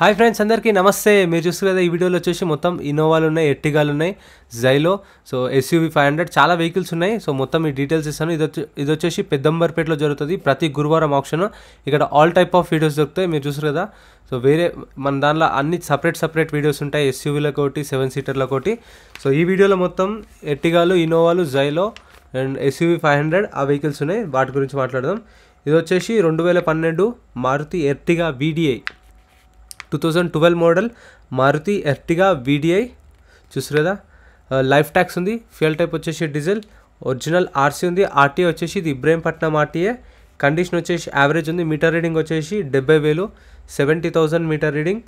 Hi friends అందరికీ నమస్తే. మీరు చూస్తారు కదా ఈ వీడియోలో వచ్చేసి మొత్తం ఇన్నోవాలు ఉన్నాయి ఎట్టిగాలు ఉన్నాయి Xylo so SUV five hundred చాలా వెహికల్స్ ఉన్నాయి. సో మొత్తం ఈ డీటెయిల్స్ ఇస్తాను. ఇది వచ్చి ఇది వచ్చేసి పెద్దంబర్పేటలో జరుగుతుంది. ప్రతి గురువారం ఆప్షన్ ఇక్కడ ఆల్ టైప్ ఆఫ్ వీడియోస్ దొరుకుతాయి. మీరు చూసారు కదా. సో వేరే మన దానిలో అన్ని సపరేట్ సపరేట్ వీడియోస్ ఉంటాయి. ఎస్యూవీలకు ఒకటి సెవెన్ సీటర్లకు ఒకటి సో ఈ వీడియోలో మొత్తం ఎర్టిగాలు ఇన్నోవాలు Xylo and SUV five hundred ఆ వెహికల్స్ ఉన్నాయి. వాటి గురించి మాట్లాడదాం. ఇది వచ్చేసి రెండు వేల పన్నెండు Maruti Ertiga VDI two thousand twelve model Maruti Ertiga VDI చూసారు కదా లైఫ్ ట్యాక్స్ ఉంది ఫ్యూయల్ టైప్ వచ్చేసి డీజిల్ ఒరిజినల్ ఆర్సీ ఉంది ఆర్టీఏ వచ్చేసి ఇది ఇబ్రాహీంపట్నం ఆర్టీఏ కండిషన్ వచ్చేసి యావరేజ్ ఉంది మీటర్ రీడింగ్ వచ్చేసి డెబ్బై వేలు seventy thousand meter reading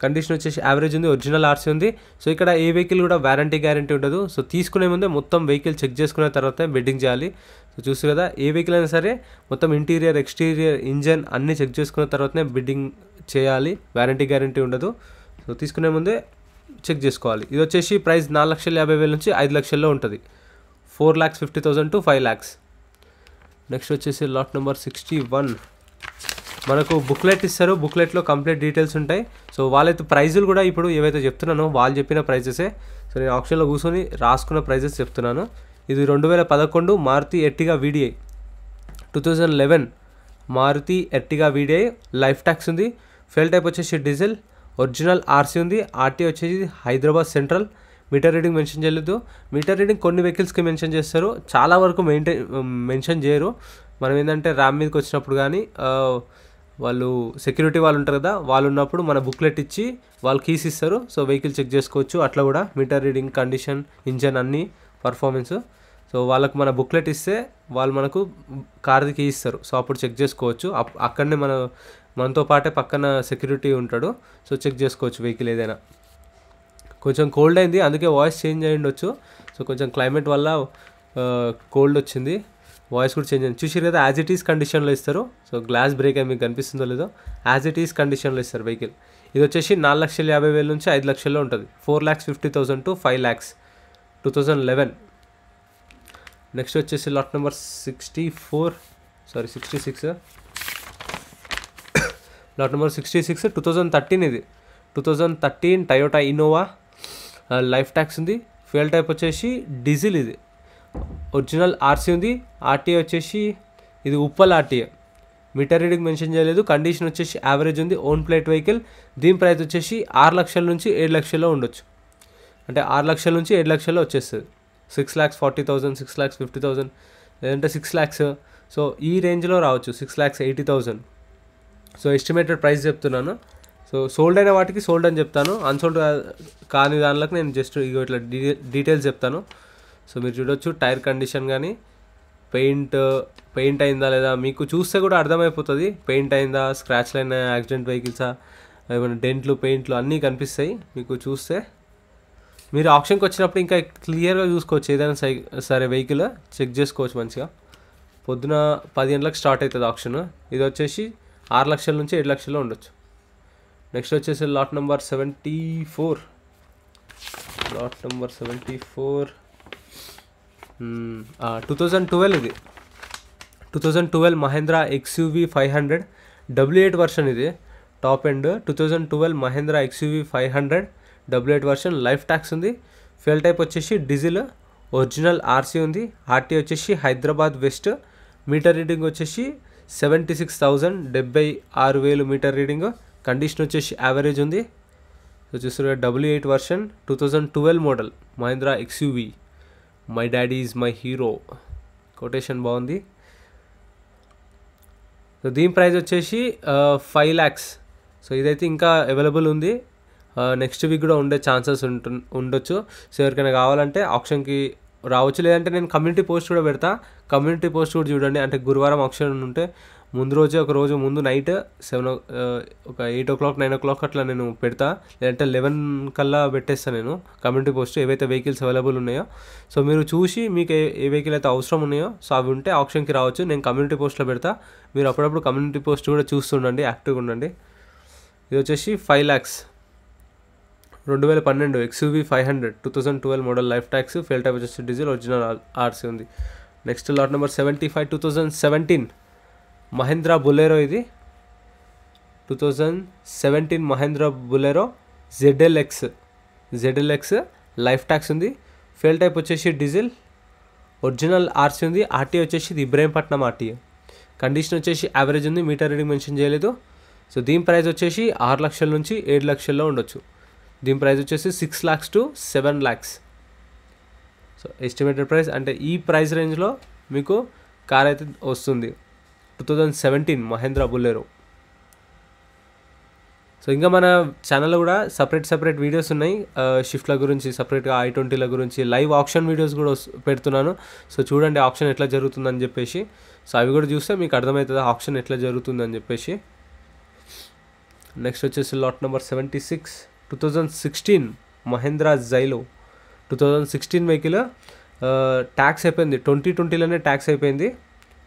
condition వచ్చేసి యావరేజ్ ఉంది ఒరిజినల్ ఆర్సీ ఉంది. సో ఇక్కడ ఏ వెహికల్ కూడా వారంటీ గ్యారంటీ ఉండదు. సో తీసుకునే ముందే మొత్తం వెహికల్ చెక్ చేసుకున్న తర్వాత బెడ్డింగ్ చేయాలి. సో చూసి కదా ఏ వెహికల్ అయినా సరే మొత్తం ఇంటీరియర్ ఎక్స్టీరియర్ ఇంజన్ అన్నీ చెక్ చేసుకున్న తర్వాతనే బిడ్డింగ్ చేయాలి. వారంటీ గ్యారంటీ ఉండదు. సో తీసుకునే ముందే చెక్ చేసుకోవాలి. ఇది వచ్చేసి ప్రైస్ నాలుగు లక్షల యాభై వేల నుంచి ఐదు లక్షల్లో ఉంటుంది. Four lakhs fifty thousand to five lakhs next వచ్చేసి లాట్ నెంబర్ సిక్స్టీ వన్ మనకు బుక్లెట్ ఇస్తారు. బుక్లెట్లో కంప్లీట్ డీటెయిల్స్ ఉంటాయి. సో వాళ్ళైతే ప్రైజులు కూడా ఇప్పుడు ఏవైతే చెప్తున్నానో వాళ్ళు చెప్పిన ప్రైజెసే సో నేను ఆప్షన్లో కూర్చొని రాసుకున్న ప్రైజెస్ చెప్తున్నాను. ఇది రెండు వేల పదకొండు Maruti Ertiga VDI. Two thousand eleven Maruti Ertiga VDI life tax ఉంది. ఫెల్ టైప్ వచ్చేసి డీజిల్ ఒరిజినల్ ఆర్సీ ఉంది. ఆర్టీ వచ్చేసి Hyderabad central. Meter reading mention చేయలేదు. మీటర్ రీడింగ్ కొన్ని వెహికల్స్కి మెన్షన్ చేస్తారు. చాలా వరకు మెయింటైన్ మెన్షన్ చేయరు. మనం ఏంటంటే ర్యామ్ మీదకి వచ్చినప్పుడు కానీ వాళ్ళు సెక్యూరిటీ వాళ్ళు ఉంటారు కదా వాళ్ళు ఉన్నప్పుడు మన బుక్లెట్ ఇచ్చి వాళ్ళు కీస్ ఇస్తారు. సో వెహికల్ చెక్ చేసుకోవచ్చు. అట్లా కూడా మీటర్ రీడింగ్ కండిషన్ ఇంజన్ అన్నీ పర్ఫార్మెన్స్ సో వాళ్ళకు మన బుక్లెట్ ఇస్తే వాళ్ళు మనకు కార్ది కీ ఇస్తారు. సో అప్పుడు చెక్ చేసుకోవచ్చు. అప్- అక్కడనే మన మనతో పాటే పక్కన సెక్యూరిటీ ఉంటాడు. సో చెక్ చేసుకోవచ్చు వెహికల్ ఏదైనా. కొంచెం కోల్డ్ అయింది. అందుకే వాయిస్ చేంజ్ అయ్యి ఉండొచ్చు. సో కొంచెం క్లైమేట్ వల్ల కోల్డ్ వచ్చింది. వాయిస్ కూడా చేంజ్ అయింది. చూసి కదా యాజ్ ఇట్ ఈస్ కండిషన్లో ఇస్తారు. సో గ్లాస్ బ్రేక్ అయి మీకు కనిపిస్తుందో లేదో. యాజ్ ఇట్ ఈస్ కండిషన్లో ఇస్తారు వెహికల్ ఇది వచ్చేసి నాలుగు లక్షల యాభై వేల నుంచి ఐదు లక్షల్లో ఉంటుంది. Four lakhs fifty thousand to five lakhs two thousand eleven. Next వచ్చేసి lot number sixty four sorry sixty six lot number sixty six two thousand thirteen ఇది two thousand thirteen Toyota Innova life tax ఉంది. Fuel type వచ్చేసి diesel ఇది. Original RC ఉంది. RTA వచ్చేసి ఇది Uppal RTA meter reading mention చేయలేదు. Condition వచ్చేసి average ఉంది. ఓన్ ప్లేట్ వెహికల్ దీని ప్రైస్ వచ్చేసి ఆరు లక్షల నుంచి ఏడు లక్షల్లో ఉండొచ్చు. అంటే ఆరు లక్షల నుంచి ఏడు లక్షల్లో వచ్చేస్తుంది. Six lakhs forty thousand six lakhs fifty thousand లేదంటే సిక్స్ ల్యాక్స్ సో ఈ రేంజ్లో రావచ్చు. Six lakhs eighty thousand so estimated price చెప్తున్నాను. సో సోల్డ్ అయిన వాటికి సోల్డ్ అని చెప్తాను. అన్సోల్డ్ కాని దానిలోకి నేను జస్ట్ ఇగో ఇట్లా డీ- డీటెయిల్స్ చెప్తాను. సో మీరు చూడొచ్చు టైర్ కండిషన్ కానీ పెయింట్ పెయింట్ అయిందా లేదా? మీకు చూస్తే కూడా అర్థమైపోతుంది. పెయింట్ అయిందా? స్క్రాచ్లు అయినా యాక్సిడెంట్ వెహికల్సా? ఏమైనా డెంట్లు పెయింట్లు అన్నీ కనిపిస్తాయి. మీకు చూస్తే మీరు ఆప్షన్కి వచ్చినప్పుడు ఇంకా క్లియర్గా చూసుకోవచ్చు ఏదైనా సై సరే వెహికల్ చెక్ చేసుకోవచ్చు మంచిగా. పొద్దున పది గంటలకు స్టార్ట్ అవుతుంది ఆప్షన్. ఇది వచ్చేసి ఆరు లక్షల నుంచి ఏడు లక్షల్లో ఉండొచ్చు. నెక్స్ట్ వచ్చేసి lot number seventy four. Lot number seventy four. Two thousand twelve ఇది. Two thousand twelve Mahindra XUV five hundred. W eight version ఇది. Top end. Two thousand twelve Mahindra XUV five hundred. W eight version life tax ఉంది. Fuel type వచ్చేసి diesel original RC ఉంది. RT వచ్చేసి Hyderabad west. Meter reading వచ్చేసి seventy six thousand డెబ్బై ఆరు వేలు meter reading. Condition వచ్చేసి యావరేజ్ ఉంది. సో చూస్తున్నారు W eight version two thousand twelve model Mahindra XUV my daddy is my hero. Quotation బాగుంది. సో దీని ప్రైస్ వచ్చేసి ఫైవ్ ల్యాక్స్. సో ఇదైతే ఇంకా అవైలబుల్ ఉంది. నెక్స్ట్ వీక్ కూడా ఉండే ఛాన్సెస్ ఉంటు ఉండొచ్చు. సో ఎవరికైనా కావాలంటే ఆప్షన్కి రావచ్చు. లేదంటే నేను కమ్యూనిటీ పోస్ట్ కూడా పెడతా. కమ్యూనిటీ పోస్ట్ కూడా చూడండి. అంటే గురువారం ఆప్షన్ ఉంటే ముందు రోజే ఒక రోజు ముందు నైట్ సెవెన్ ఒక eight o'clock nine o'clock అట్లా నేను పెడతా. లేదంటే లెవెన్ కల్లా పెట్టేస్తాను నేను కమ్యూనిటీ పోస్ట్ ఏవైతే వెహికల్స్ అవైలబుల్ ఉన్నాయో. సో మీరు చూసి మీకు ఏ ఏ వెహికల్ అయితే అవసరం ఉన్నాయో సో అవి ఉంటే ఆప్షన్కి రావచ్చు. నేను కమ్యూనిటీ పోస్ట్లో పెడతా. మీరు అప్పుడప్పుడు కమ్యూనిటీ పోస్ట్ కూడా చూస్తుండండి యాక్టివ్గా ఉండండి. ఇది వచ్చేసి ఫైవ్ ల్యాక్స్ రెండు వేల పన్నెండు XUV five hundred two thousand twelve model life tax fuel type వచ్చేసి డీజిల్ ఒరిజినల్ ఆర్సీ ఉంది. Next lot number seventy five two thousand seventeen Mahindra Bolero ఇది. Two thousand seventeen Mahindra Bolero ZLX. ZLX life tax ఉంది. Fuel type వచ్చేసి diesel original RC ఉంది. RT వచ్చేసి ఇది Ibrahimpatnam RT. Condition వచ్చేసి average ఉంది meter reading mention చేయలేదు. So దీని ప్రైస్ వచ్చేసి ఆరు లక్షల నుంచి ఏడు లక్షల్లో ఉండొచ్చు. దీని ప్రైస్ వచ్చేసి six lakhs to seven lakhs so estimated price అంటే ఈ ప్రైస్ రేంజ్లో మీకు కార్ అయితే వస్తుంది. Two thousand seventeen Mahindra Bolero so ఇంకా మన ఛానల్లో కూడా సపరేట్ సపరేట్ వీడియోస్ ఉన్నాయి. Uh, షిఫ్ట్ల గురించి సపరేట్గా ఐ ట్వంటీల గురించి లైవ్ ఆప్షన్ వీడియోస్ కూడా పెడుతున్నాను. సో చూడండి ఆప్షన్ ఎట్లా జరుగుతుందని చెప్పేసి. సో అవి కూడా చూస్తే మీకు అర్థమవుతుంది ఆప్షన్ ఎట్లా జరుగుతుందని చెప్పేసి. నెక్స్ట్ వచ్చేసి lot number seventy six two thousand sixteen Mahindra Xylo. Two thousand sixteen vehicle tax అయిపోయింది. ట్వంటీ ట్వంటీలోనే ట్యాక్స్ అయిపోయింది.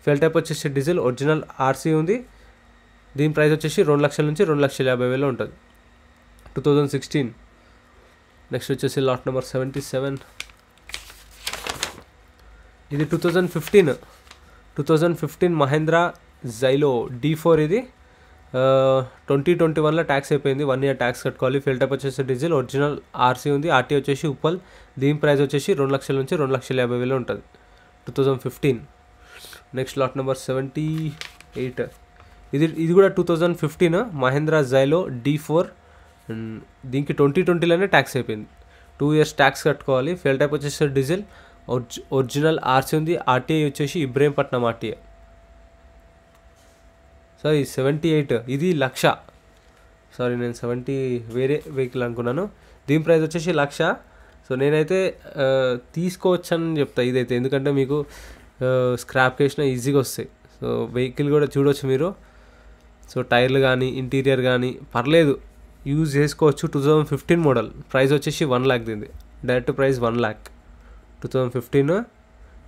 ఫెల్ టైప్ వచ్చేసి డీజిల్ ఒరిజినల్ ఆర్సీ ఉంది. దీని ప్రైస్ వచ్చేసి రెండు లక్షల నుంచి రెండు లక్షల యాభై వేలు ఉంటుంది. Two thousand sixteen. నెక్స్ట్ వచ్చేసి లాట్ నెంబర్ సెవెంటీ సెవెన్ ఇది two thousand fifteen. Two thousand fifteen Mahindra Xylo D four ఇది. ట్వంటీ ట్వంటీ వన్లో ట్యాక్స్ అయిపోయింది. వన్ ఇయర్ ట్యాక్స్ కట్టుకోవాలి. ఫిల్టర్ వచ్చేసి డీజిల్ ఒరిజినల్ ఆర్సీ ఉంది. ఆర్టీ వచ్చేసి ఉప్పల్ దీని ప్రైస్ వచ్చేసి రెండు లక్షల నుంచి రెండు లక్షల యాభై వేలు ఉంటుంది. Two thousand fifteen next lot number seventy eight ఇది ఇది కూడా two thousand fifteen Mahindra Xylo D four దీనికి ట్వంటీ ట్వంటీలోనే ట్యాక్స్ అయిపోయింది. టూ ఇయర్స్ ట్యాక్స్ కట్టుకోవాలి. ఫిల్టర్ టైప్ వచ్చేసి డీజిల్ ఒరిజినల్ ఆర్సీ ఉంది. ఆర్టీఐ వచ్చేసి Ibrahimpatnam RTI sorry seventy eight ఇది లక్ష. సారీ నేను సెవెంటీ వేరే వెహికల్ అనుకున్నాను. దీని ప్రైస్ వచ్చేసి లక్ష. సో నేనైతే తీసుకోవచ్చని చెప్తా ఇదైతే. ఎందుకంటే మీకు స్క్రాప్ కేసిన ఈజీగా వస్తాయి. సో వెహికల్ కూడా చూడవచ్చు మీరు. సో టైర్లు కానీ ఇంటీరియర్ కానీ పర్లేదు. యూజ్ చేసుకోవచ్చు two thousand fifteen model price వచ్చేసి వన్ ల్యాక్ దీనిది. Direct price one lakh two thousand fifteen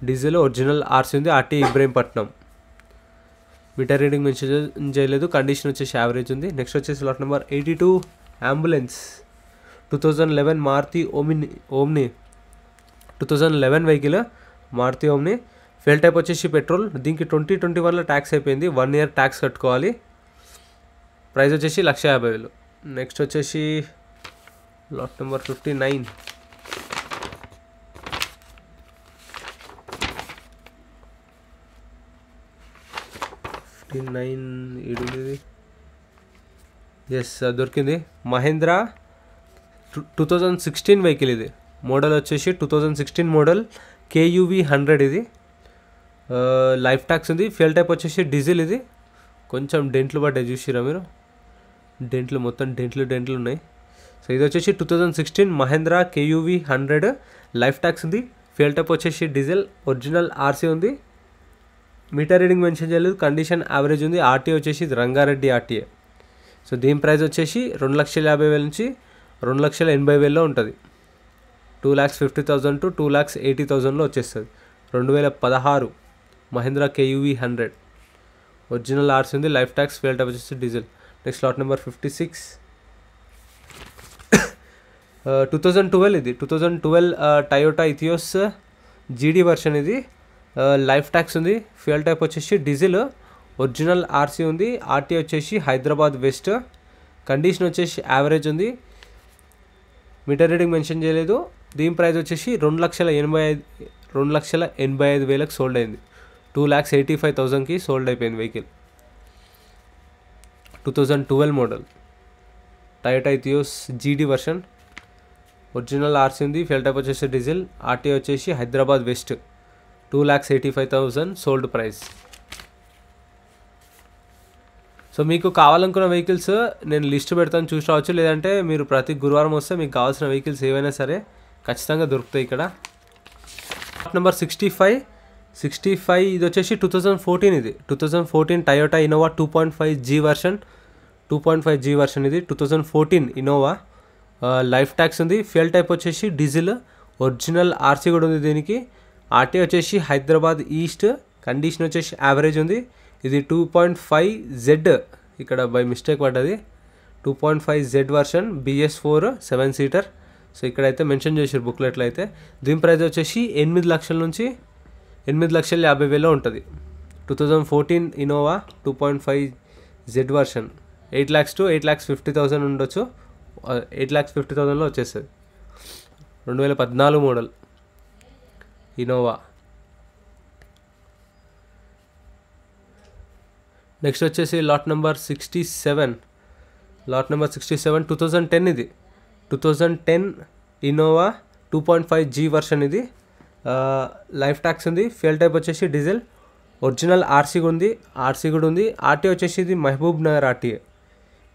diesel original RC ఉంది. RT Ibrahimpatnam meter reading mention చేయలేదు కండిషన్ వచ్చేసి యావరేజ్ ఉంది. నెక్స్ట్ వచ్చేసి lot number eighty two ambulance two thousand eleven Maruti Omni Omni two thousand eleven vehicle Maruti Omni fuel type వచ్చేసి petrol దీనికి twenty twenty వన్లో tax అయిపోయింది. One year tax కట్టుకోవాలి. Price వచ్చేసి లక్ష యాభై వేలు. నెక్స్ట్ వచ్చేసి lot number fifty nine fifty nine ఏడు ఎస్ దొరికింది. Mahindra two thousand sixteen vehicle ఇది. మోడల్ వచ్చేసి two thousand sixteen model KUV hundred ఇది. లైఫ్ ట్యాక్స్ ఉంది. ఫ్యూల్ టైప్ వచ్చేసి డీజిల్ ఇది. కొంచెం డెంట్లు పడ్డాయి చూసిరా మీరు? డెంట్లు మొత్తం డెంట్లు డెంట్లు ఉన్నాయి. సో ఇది వచ్చేసి two thousand sixteen Mahindra KUV hundred. Life tax ఉంది. ఫ్యూల్ టైప్ వచ్చేసి డీజిల్. ఒరిజినల్ ఆర్సీ ఉంది. మీటర్ రీడింగ్ మెన్షన్ చేయలేదు. కండిషన్ యావరేజ్ ఉంది. ఆర్టీ వచ్చేసి రంగారెడ్డి ఆర్టీఏ. సో దీని ప్రైస్ వచ్చేసి రెండు లక్షల యాభై వేల నుంచి రెండు లక్షల ఎనభై వేలలో ఉంటుంది. Two lakhs fifty thousand to two lakhs eighty థౌజండ్లో వచ్చేస్తుంది. రెండు వేల పదహారు మహీంద్రా కేయూవీ హండ్రెడ్. ఒరిజినల్ ఆర్స్ ఉంది. లైఫ్ ట్యాక్స్ ఫెయిల్ టైప్ వచ్చేసి diesel. Next lot number fifty six. Two thousand twelve ఇది. Two thousand twelve Toyota Etios GD version ఇది. Life tax ఉంది ఫ్యూయల్ టైప్ వచ్చేసి డీజిల్ ఒరిజినల్ ఆర్సీ ఉంది ఆర్టీ వచ్చేసి Hyderabad west condition వచ్చేసి average ఉంది. Meter reading mention చేయలేదు దీని ప్రైస్ వచ్చేసి రెండు లక్షల ఎనభై ఐదు రెండు లక్షల ఎనభై ఐదు వేలకు సోల్డ్ అయింది. టూ ల్యాక్స్ ఎయిటీ ఫైవ్ థౌజండ్కి సోల్డ్ అయిపోయింది vehicle two thousand twelve model Toyota Etios GD version original RC ఉంది ఫెల్ టైప్ వచ్చేసి డీజిల్ ఆర్టీ వచ్చేసి Hyderabad west. Two lakhs eighty five thousand sold price so మీకు కావాలనుకున్న వెహికల్స్ నేను list పెడతాను చూసి రావచ్చు. లేదంటే మీరు ప్రతి గురువారం వస్తే మీకు కావాల్సిన వెహికల్స్ ఏవైనా సరే ఖచ్చితంగా దొరుకుతాయి ఇక్కడ. Number sixty five sixty five ఇది వచ్చేసి టూ థౌజండ్ ఫోర్టీన్ ఇది. Two thousand fourteen Toyota Innova two point five G version two point five G version ఇది. Two thousand fourteen Innova life tax ఉంది. ఫ్యూల్ టైప్ వచ్చేసి diesel original RC కూడా ఉంది దీనికి. RT వచ్చేసి హైదరాబాద్ ఈస్ట్ కండిషన్ వచ్చేసి average ఉంది. ఇది టూ పాయింట్ ఫైవ్ జెడ్ ఇక్కడ బై మిస్టేక్ పడ్డది. Two point five Z version BS four seven seater. So ఇక్కడైతే మెన్షన్ చేశారు బుక్లెట్లో అయితే. దీని ప్రైస్ వచ్చేసి ఎనిమిది లక్షల నుంచి ఎనిమిది లక్షల యాభై వేలో ఉంటుంది. Two thousand fourteen Innova two point five Z version. Eight lakhs to eight lakhs fifty thousand ఉండొచ్చు. ఎయిట్ ల్యాక్స్ ఫిఫ్టీ థౌసండ్లో వచ్చేస్తుంది. రెండు వేల పద్నాలుగు మోడల్. ఇనోవా. నెక్స్ట్ వచ్చేసి lot number sixty seven. Lot number sixty seven two thousand ten ఇది. Two thousand ten Innova two point five G version ఇది. Life tax ఉంది. ఫ్యూల్ టైప్ వచ్చేసి డీజిల్. ఒరిజినల్ ఆర్సీ ఉంది. ఆర్సీ కూడా ఉంది. RT వచ్చేసి ఇది Mahabubnagar RTA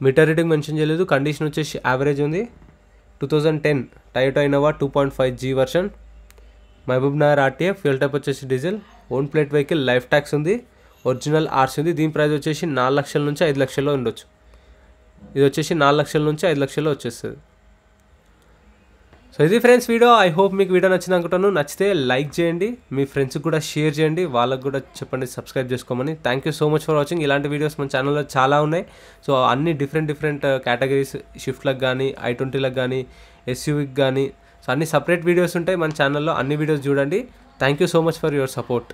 meter reading mention చేయలేదు. కండిషన్ వచ్చేసి యావరేజ్ ఉంది. Two thousand ten Toyota Innova two point five G version. Mahabubnagar RTA fuel type వచ్చేసి diesel own plate vehicle life tax ఉంది ఒరిజినల్ ఆర్సీ ఉంది. దీని ప్రైస్ వచ్చేసి నాలుగు లక్షల నుంచి ఐదు లక్షల్లో ఉండొచ్చు. ఇది వచ్చేసి నాలుగు లక్షల నుంచి ఐదు లక్షల్లో వచ్చేస్తుంది. సో ఇది ఫ్రెండ్స్ వీడియో ఐ హోప్ మీకు వీడియో నచ్చింది అనుకుంటాను నచ్చితే లైక్ చేయండి. మీ ఫ్రెండ్స్కి కూడా షేర్ చేయండి. వాళ్ళకు కూడా చెప్పండి సబ్స్క్రైబ్ చేసుకోమని. Thank you so much for watching ఇలాంటి వీడియోస్ మన ఛానల్లో చాలా ఉన్నాయి. సో అన్ని డిఫరెంట్ డిఫరెంట్ కేటగిరీస్ షిఫ్ట్లకు కానీ ఐ ట్వంటీలకు కానీ ఎస్యూవికి కానీ సో అన్ని సపరేట్ వీడియోస్ ఉంటాయి మన ఛానల్లో అన్ని వీడియోస్ చూడండి. Thank you so much for your support